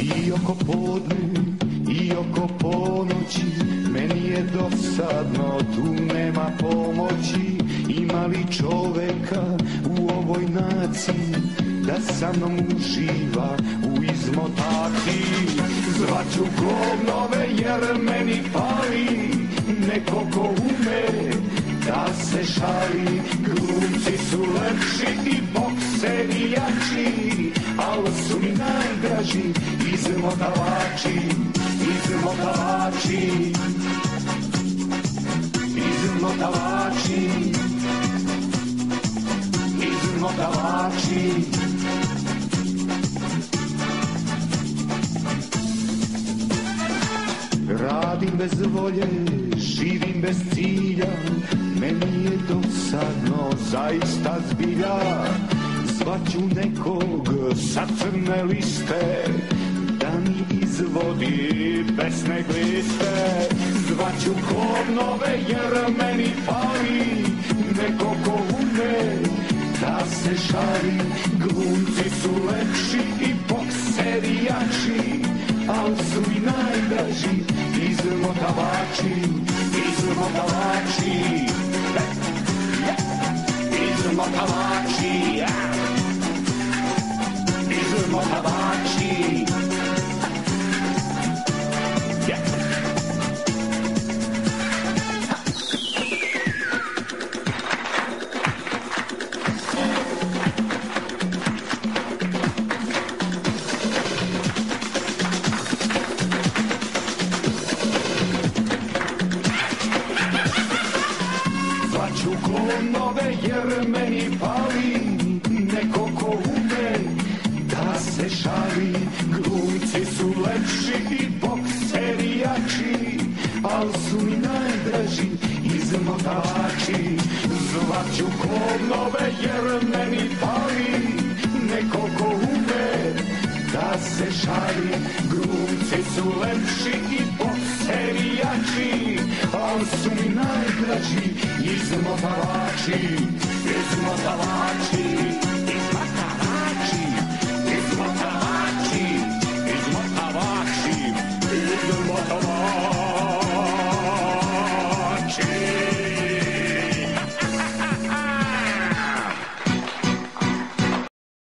I oko podne, i oko ponoći, meni je dosadno, tu nema pomoći. Ima li čoveka u ovoj naciji, da sa mnom uživa u izmotaciji? Zvaću govnove jer meni fali, neko ko ume da se šali. Glumci su lepši i bokseri jači, al su mi najdraži izmotavači, izmotavači, izmotavači, izmotavači. Radim bez volje, živim bez cilja, meni je dosadno, zaista zbilja. Zvaću nekog sa crne liste, da mi izvodi besne gliste. Zvaću kovnove jer meni fali, neko ko ume da se šali. Glumci su lepši i bokseri jači, al su i najdraži izmotavači, izmotavači, izmotavači, izmotavači. Zvaću klonove jer meni fali Neko šali Glumci su lepši i bokseri jači Al su mi najdraži izmotavači Zvaću klonove jer meni fali Neko ko ume da se šali. Glumci su lepši i bokseri jači Al su mi najdraži izmotavači Izmotavači